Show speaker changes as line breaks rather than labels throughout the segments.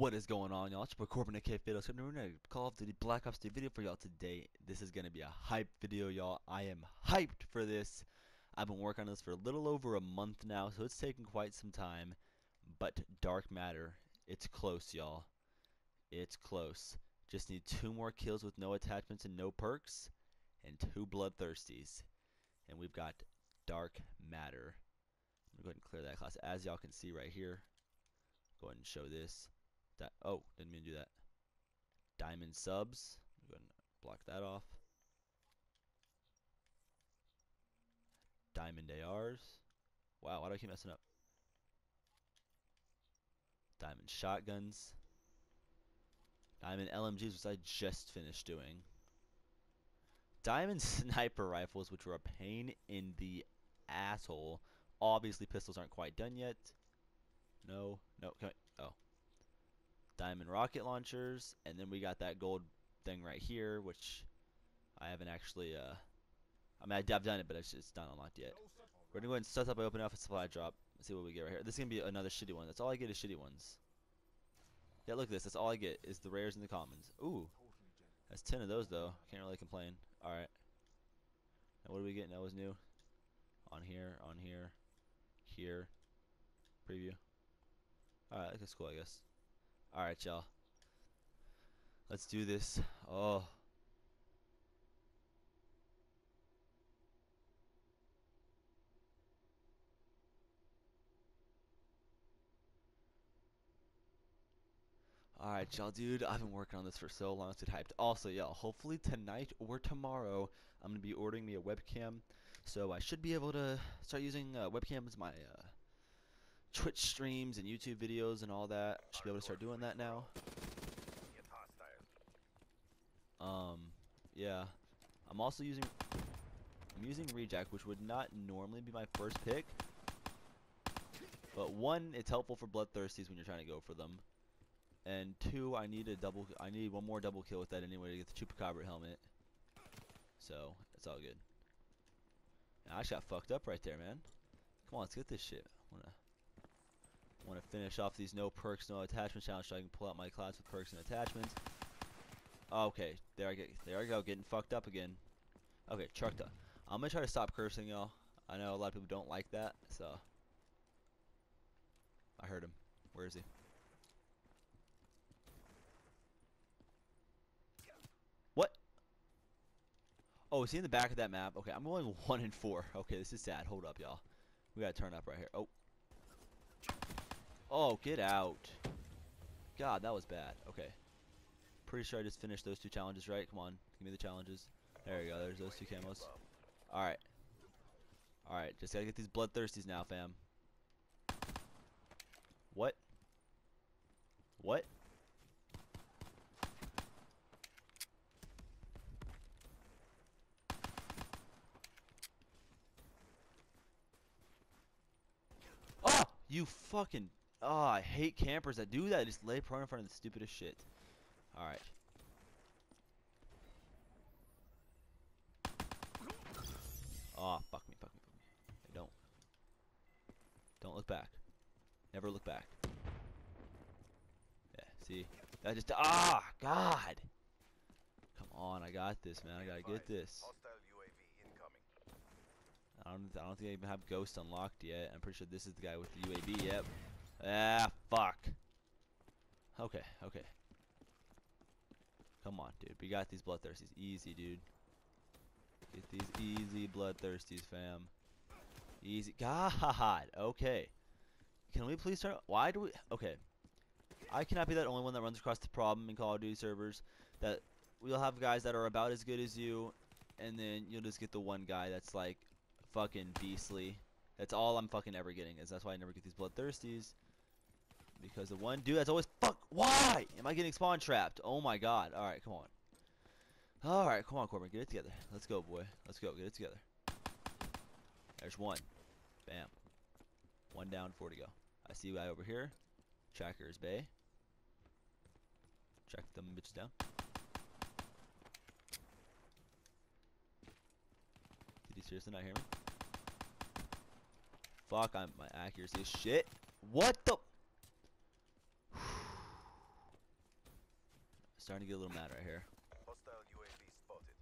What is going on, y'all? It's your boy Corbin AK Fiddles. I'm doing a Call of Duty Black Ops 2 video for y'all today. This is gonna be a hype video, y'all. I am hyped for this. I've been working on this for a little over a month now, so it's taken quite some time. But Dark Matter, it's close, y'all. It's close. Just need two more kills with no attachments and no perks, and two Bloodthirsties. And we've got Dark Matter. I'm gonna go ahead and clear that class. As y'all can see right here, go ahead and show this. That oh, didn't mean to do that. Diamond subs. Block that off. Diamond ARs. Wow, why do I keep messing up? Diamond shotguns. Diamond LMGs, which I just finished doing. Diamond sniper rifles, which were a pain in the asshole. Obviously, pistols aren't quite done yet. No, no, come oh diamond rocket launchers, and then we got that gold thing right here, which I haven't actually, uh, I mean, I've done it, but it's just not unlocked yet. We're gonna go ahead and set up, open up a supply drop, and see what we get right here. This is gonna be another shitty one. That's all I get is shitty ones. Yeah, look at this. That's all I get is the rares and the commons. Ooh, that's 10 of those though. Can't really complain. All right. Now what do we get? That was new. On here, on here, here. Preview. All right, that's cool, I guess. Alright, y'all. Let's do this. Oh. Alright, y'all, dude. I've been working on this for so long. It's it hyped. Also, y'all, hopefully tonight or tomorrow, I'm going to be ordering me a webcam. So I should be able to start using uh, webcam as my uh, Twitch streams and YouTube videos and all that. Should be able to start doing that now. Um, yeah. I'm also using I'm using Rejack, which would not normally be my first pick. But one, it's helpful for bloodthirsties when you're trying to go for them. And two, I need a double I need one more double kill with that anyway to get the Chupacabra helmet. So, it's all good. I just got fucked up right there, man. Come on, let's get this shit. I wanna want to finish off these no perks, no attachments challenge so I can pull out my class with perks and attachments. Okay, there I get, there I go, getting fucked up again. Okay, up. I'm gonna try to stop cursing, y'all. I know a lot of people don't like that, so. I heard him. Where is he? What? Oh, is he in the back of that map? Okay, I'm going one and four. Okay, this is sad. Hold up, y'all. We gotta turn up right here. Oh. Oh, get out. God, that was bad. Okay. Pretty sure I just finished those two challenges, right? Come on. Give me the challenges. There we go. There's those two camos. Alright. Alright. Just gotta get these bloodthirsties now, fam. What? What? Oh! You fucking Oh, I hate campers that do that. Just lay prone in front of the stupidest shit. Alright. Oh, fuck me, fuck me, fuck me. Hey, don't. Don't look back. Never look back. Yeah, see? That just- Ah! God! Come on, I got this, man. I gotta get this. I don't, I don't think I even have Ghost unlocked yet. I'm pretty sure this is the guy with the UAV. Yep. Ah, fuck. Okay, okay. Come on, dude. We got these bloodthirsties. Easy, dude. Get these easy bloodthirsties, fam. Easy. God. Okay. Can we please turn? Why do we? Okay. I cannot be that only one that runs across the problem in Call of Duty servers. That we'll have guys that are about as good as you, and then you'll just get the one guy that's like fucking beastly. That's all I'm fucking ever getting. Is that's why I never get these bloodthirsties. Because the one dude that's always fuck. Why am I getting spawn trapped? Oh my god. All right, come on. All right, come on, Corbin, get it together. Let's go, boy. Let's go. Get it together. There's one. Bam. One down, four to go. I see you guy over here. Trackers Bay. Track them bitches down. Did he seriously not hear me? Fuck, I'm, my accuracy is shit. What the? starting to get a little mad right here.
Hostile UAV spotted.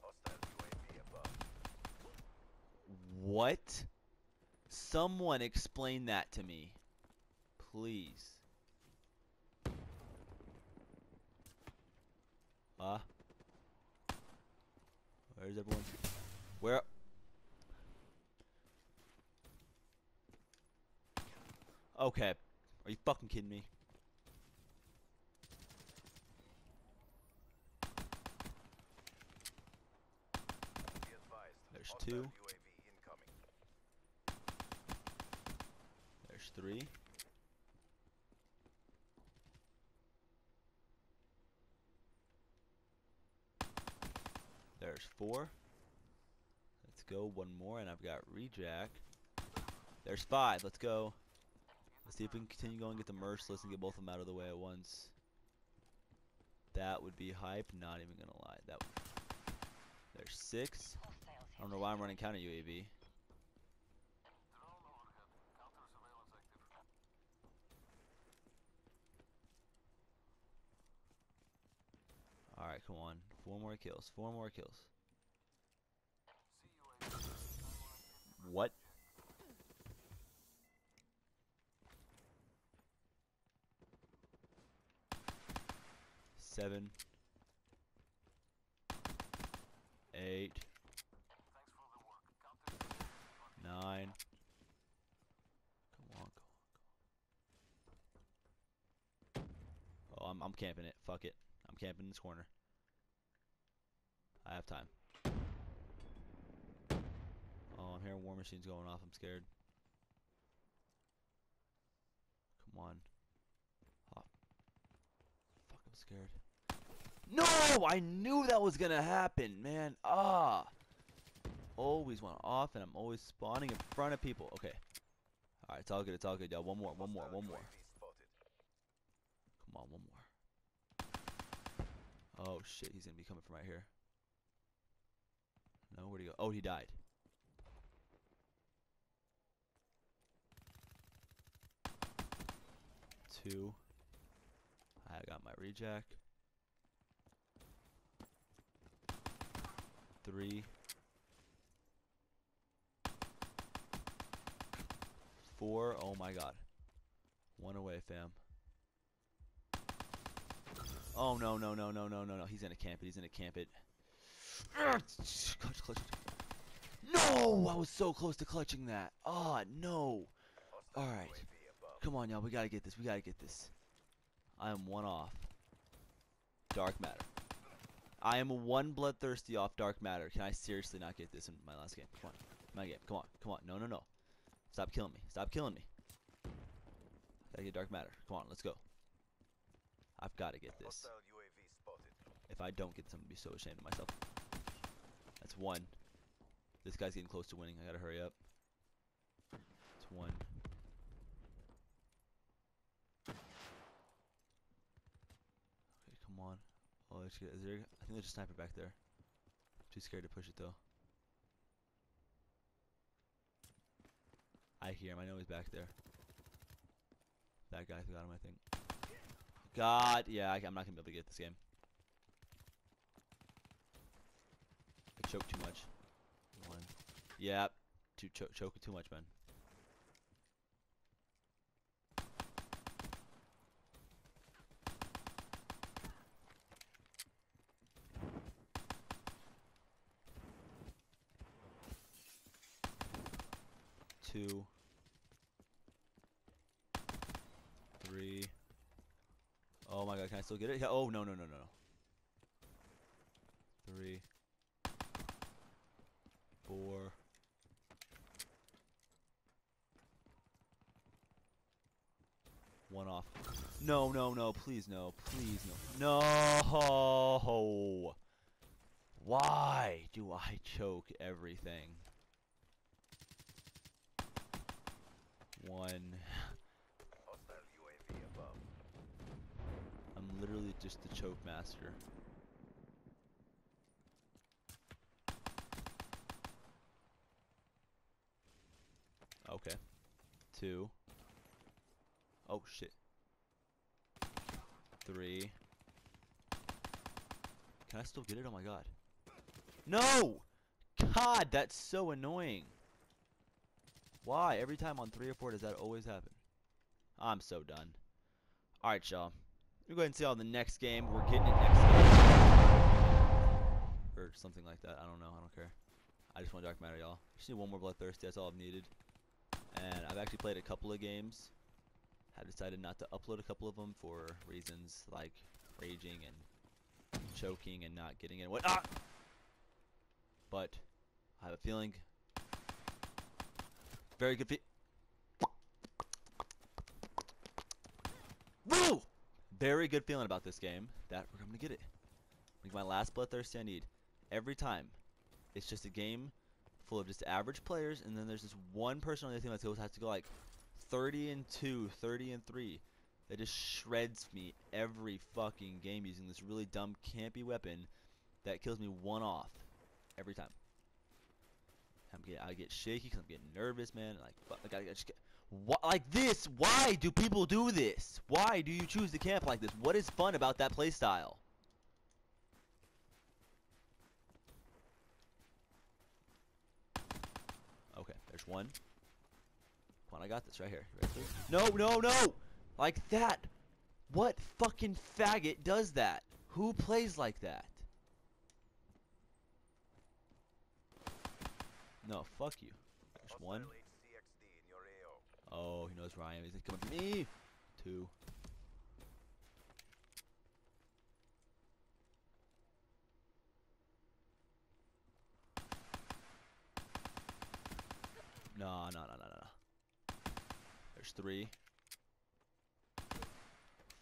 Hostile UAV above.
What? Someone explain that to me. Please. Okay. Are you fucking kidding me? There's two. There's three. There's four. Let's go. One more, and I've got rejack. There's five. Let's go. Let's see if we can continue going, get the merciless, and get both of them out of the way at once. That would be hype. Not even gonna lie. That. Would... There's six. I don't know why I'm running counter UAV. Alright, come on. Four more kills. Four more kills. What? Seven. Eight. Nine. Come on, come on, come on. Oh, I'm, I'm camping it. Fuck it. I'm camping in this corner. I have time. Oh, I'm hearing war machines going off. I'm scared. Come on. Oh. Fuck, I'm scared. No! I knew that was gonna happen, man. Ah! Always want off, and I'm always spawning in front of people. Okay. Alright, it's all good. It's all good, y'all. One more, one more, one more. Come on, one more. Oh shit, he's gonna be coming from right here. No, where'd he go? Oh, he died. Two. I got my rejack. Three. Four. Oh my god. One away, fam. Oh no no no no no no no! He's gonna camp it. He's gonna camp it. Clutch, clutch. No! I was so close to clutching that. Ah no! Alright. Come on, y'all. We gotta get this. We gotta get this. I am one off. Dark matter. I am one bloodthirsty off dark matter. Can I seriously not get this in my last game? Come on, my game. Come on, come on. No, no, no. Stop killing me. Stop killing me. Gotta get dark matter. Come on, let's go. I've got to get this.
Hostile UAV spotted.
If I don't get this, I'm gonna be so ashamed of myself. That's one. This guy's getting close to winning. I gotta hurry up. It's one. Okay, come on. Oh, let's get, is there? I think there's a sniper back there. Too scared to push it though. I hear him. I know he's back there. That guy got him, I think. God, yeah, I, I'm not gonna be able to get this game. I choked too much. One. Yeah, too cho choking too much, man. Two. Three. Oh my god, can I still get it? Yeah, oh, no, no, no, no. Three. Four. One off. No, no, no, please no, please no. No! Why do I choke everything? One. I'm literally just the choke master. Okay. Two. Oh shit. Three. Can I still get it? Oh my god. No! God, that's so annoying. Why? Every time on three or four does that always happen? I'm so done. Alright, y'all. We'll go ahead and see how the next game. We're getting it next game. Or something like that. I don't know. I don't care. I just want Dark Matter, y'all. Just need one more Bloodthirsty. That's all I've needed. And I've actually played a couple of games. Have decided not to upload a couple of them for reasons like raging and choking and not getting in. What? Ah! But I have a feeling. Very good. Fe Woo! Very good feeling about this game that we're gonna get it. Like my last Bloodthirsty I need. Every time. It's just a game full of just average players, and then there's this one person on the team that has to go like 30 and 2, 30 and 3. That just shreds me every fucking game using this really dumb campy weapon that kills me one off every time. I'm get, I get shaky because I'm getting nervous, man. Like, fuck, like I just get, wh- like this. Why do people do this? Why do you choose to camp like this? What is fun about that playstyle? Okay, there's one. Come on, I got this right here. Ready, please? No, no, no! Like that! What fucking faggot does that? Who plays like that? No, fuck you. There's one.
Hostile HCXD in your AO.
Oh, he knows where I am. He's coming for me. Two. No, no, no, no, no, no. There's three.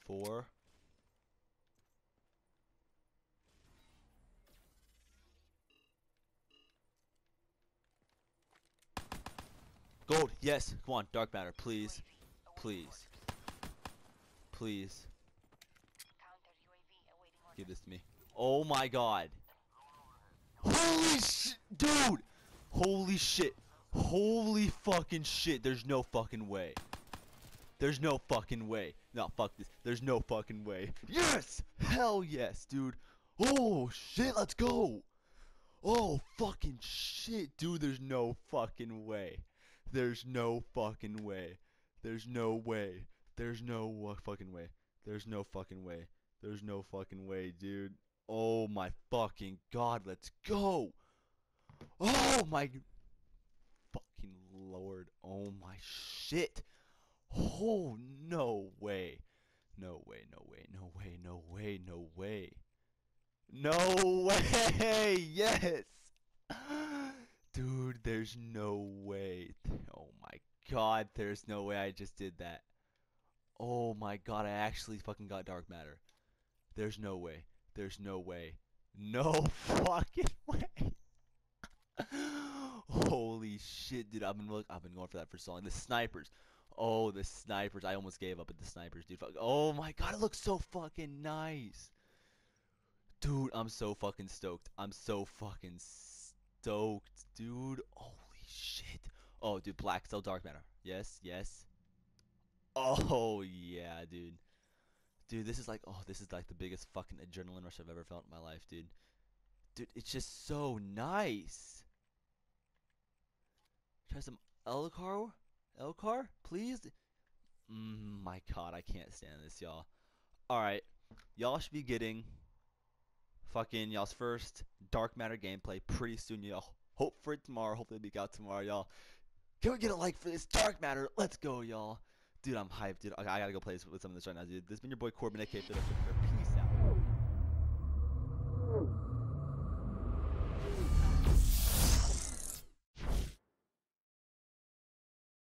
Four. Gold, yes. Come on, dark matter, please. Please. Please. Give this to me. Oh my god. Holy shit, dude! Holy shit. Holy fucking shit. There's no fucking way. There's no fucking way. No, fuck this. There's no fucking way. Yes! Hell yes, dude. Oh shit, let's go. Oh fucking shit, dude. There's no fucking way. There's no fucking way. There's no way. There's no fucking way. There's no fucking way. There's no fucking way, dude. Oh my fucking god, let's go. Oh my fucking lord. Oh my shit. Oh no way. No way, no way, no way, no way, no way. No way. Yes. Dude, there's no way. Oh my god, there's no way I just did that. Oh my god, I actually fucking got dark matter. There's no way. There's no way. No fucking way. Holy shit, dude! I've been look. I've been going for that for so long. The snipers. Oh, the snipers! I almost gave up at the snipers, dude. Fuck. Oh my god, it looks so fucking nice. Dude, I'm so fucking stoked. I'm so fucking stoked, dude. Holy shit. Oh, dude, black still dark matter. Yes, yes. Oh yeah, dude. Dude, this is like, oh, this is like the biggest fucking adrenaline rush I've ever felt in my life, dude. Dude, it's just so nice. Try some Elcar? Elcar, please? Mm, my god, I can't stand this, y'all. Alright, y'all should be getting fucking y'all's first Dark Matter gameplay pretty soon, y'all. Hope for it tomorrow. Hopefully it'll be out tomorrow, y'all. Can we get a like for this Dark Matter? Let's go, y'all. Dude, I'm hyped, dude. I, I gotta go play with some of this right now, dude. This has been your boy Corbin, aka.